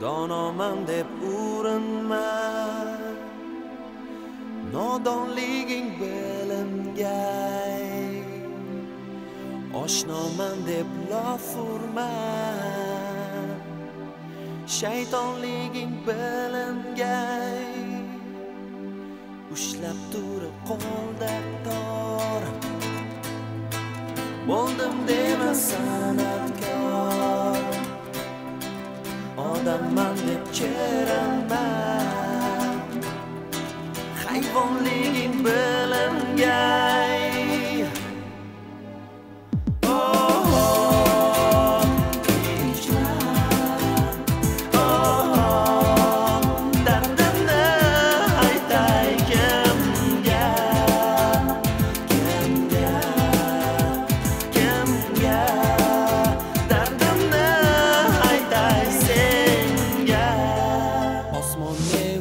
donoman deb urinma nodonliging bilingay oshnoman deb lof urma shaytonliging bilingay ushlab turib qo'lda torib bo'ldim dema san'atkor odamman deb cheranman hayvonliging bilingan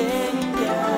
yeah.